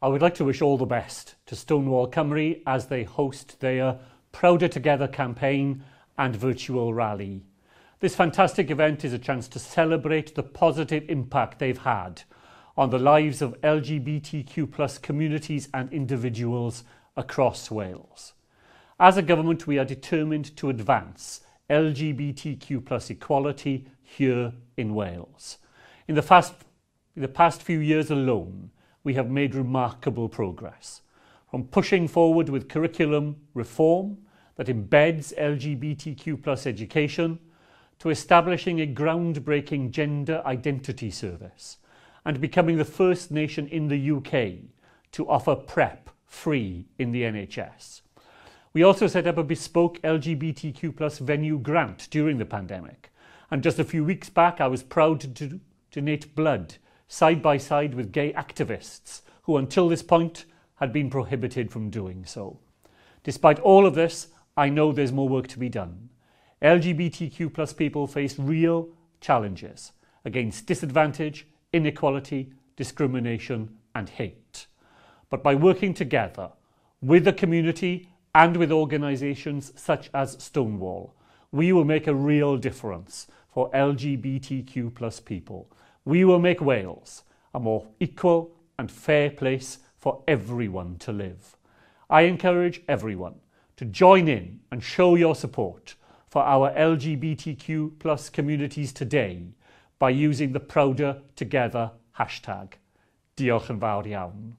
I would like to wish all the best to Stonewall Cymru as they host their Prouder Together campaign and virtual rally. This fantastic event is a chance to celebrate the positive impact they've had on the lives of LGBTQ plus communities and individuals across Wales. As a government, we are determined to advance LGBTQ plus equality here in Wales. In the, fast, in the past few years alone, we have made remarkable progress. From pushing forward with curriculum reform that embeds LGBTQ plus education, to establishing a groundbreaking gender identity service and becoming the first nation in the UK to offer PrEP free in the NHS. We also set up a bespoke LGBTQ plus venue grant during the pandemic. And just a few weeks back, I was proud to donate blood side by side with gay activists who until this point had been prohibited from doing so. Despite all of this, I know there's more work to be done. LGBTQ plus people face real challenges against disadvantage, inequality, discrimination and hate. But by working together with the community and with organisations such as Stonewall, we will make a real difference for LGBTQ plus people. We will make Wales a more equal and fair place for everyone to live. I encourage everyone to join in and show your support for our LGBTQ plus communities today by using the Prouder Together hashtag. Diolch yn fawr iawn.